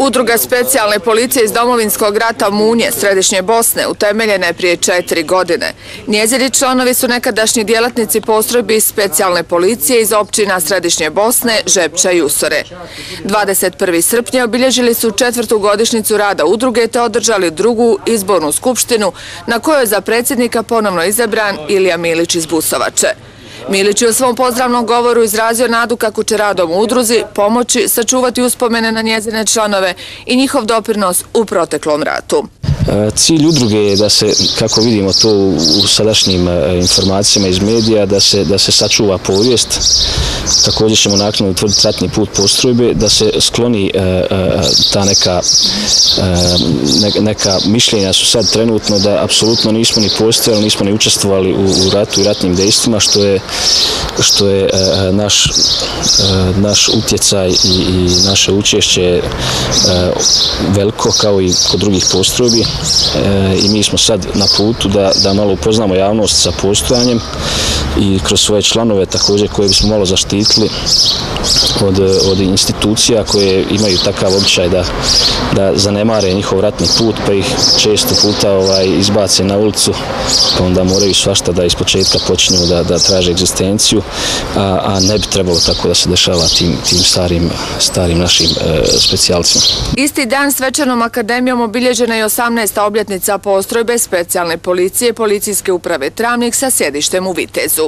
Udruga specijalne policije iz domovinskog rata Munje, Središnje Bosne, utemeljena je prije četiri godine. Njeziri članovi su nekadašnji djelatnici postrojbi specijalne policije iz općina Središnje Bosne, Žepča i Usore. 21. srpnja obilježili su četvrtu godišnicu rada udruge te održali drugu izbornu skupštinu na kojoj je za predsjednika ponovno izabran Ilija Milić iz Busovače. Milić je u svom pozdravnom govoru izrazio nadu kako će radom udruzi pomoći sačuvati uspomene na njezine članove i njihov doprinos u proteklom ratu. E, cilj udruge je da se, kako vidimo to u sadašnjim e, informacijama iz medija, da se, da se sačuva povijest. Također ćemo nakon utvrditi ratni put postrojbe, da se skloni e, e, ta neka, neka mišljenja su sad trenutno da apsolutno nismo ni postojali, nismo ni učestvovali u, u ratu i ratnim dejstvima, što je, što je naš, naš utjecaj i, i naše učešće veliko kao i kod drugih postrojbi E, i mi smo sad na putu da, da malo upoznamo javnost sa postojanjem i kroz svoje članove također koje bismo malo zaštitili od, od institucija koje imaju takav običaj da, da zanemare njihov ratni put pa ih često puta ovaj, izbace na ulicu pa onda moraju svašta da iz početka počinju da, da traže egzistenciju a, a ne bi trebalo tako da se dešava tim, tim starim, starim našim e, specijalcima. Isti dan svečanom akademijom obilježena je 18. obljetnica postrojbe specijalne policije policijske uprave Travnik sa sjedištem u Vitezu.